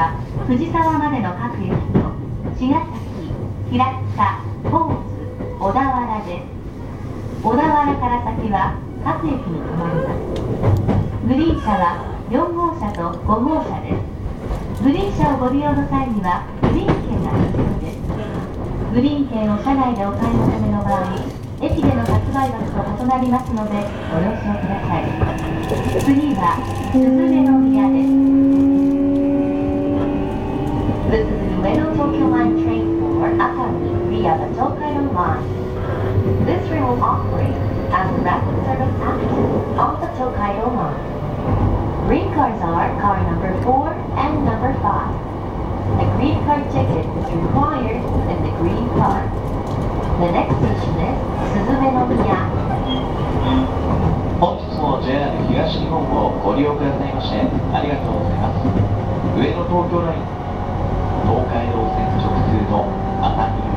車駅は藤沢までの各駅と茅ヶ崎平塚高津小田原です。小田原から先は各駅に停まります。グリーン車は4号車と5号車です。グリーン車をご利用の際にはグリーン券が必要です。グリーン券を車内でお買い求めの場合駅での発売額と異なりますのでご了承ください。次はすずめの宮です This is the Ueno Tokyo Line train for Atami via the Tokaido Line. This train will operate as a rapid service action on the Tokaido Line. Green cars are car number 4 and number 5. A green card ticket is required in the green car. The next station is Suzume-no-miya. 本日も JR 東日本をご利用くださいましてありがとうございます上野東京ライン東海道線直通の熱海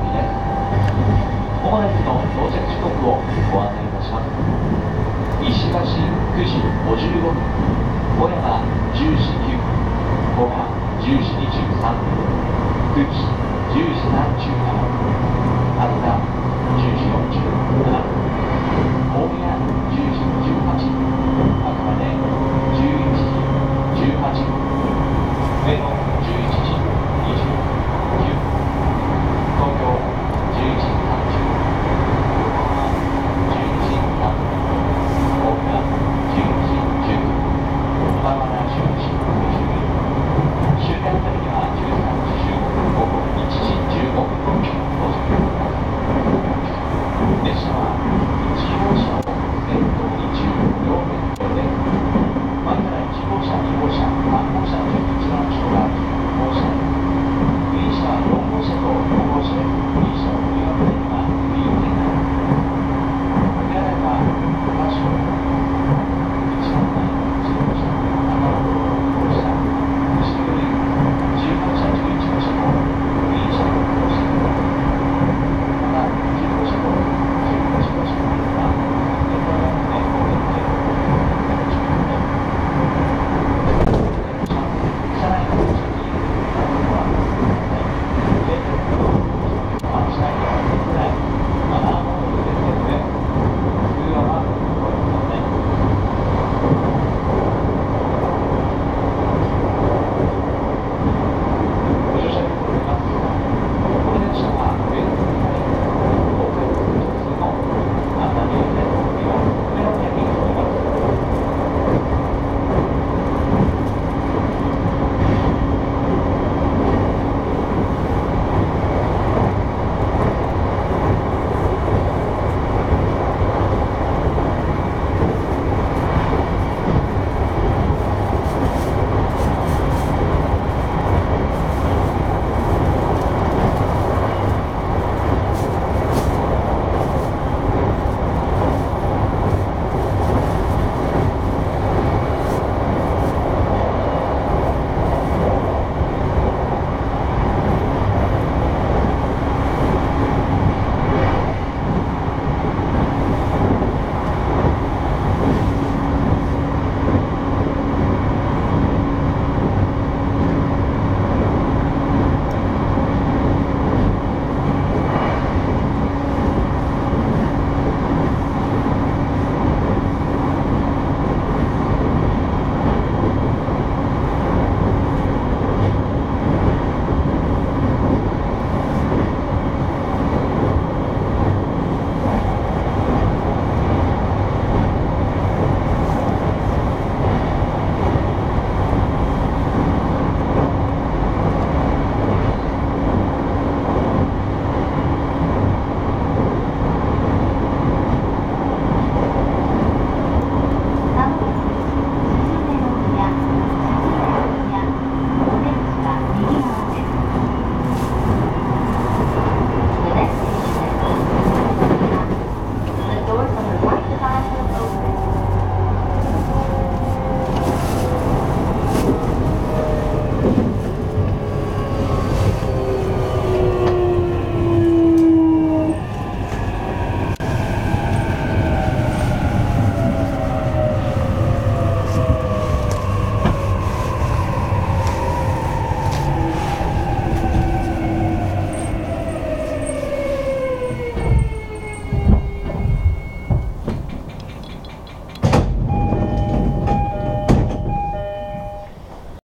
行きです主なくの到着時刻をご案内いたします。石橋9時55分小山10時9分古賀10時23分久喜10時37分羽田